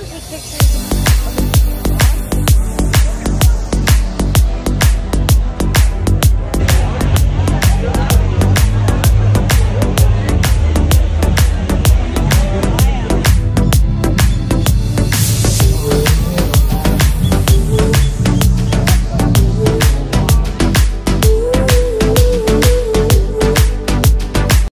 also take pictures.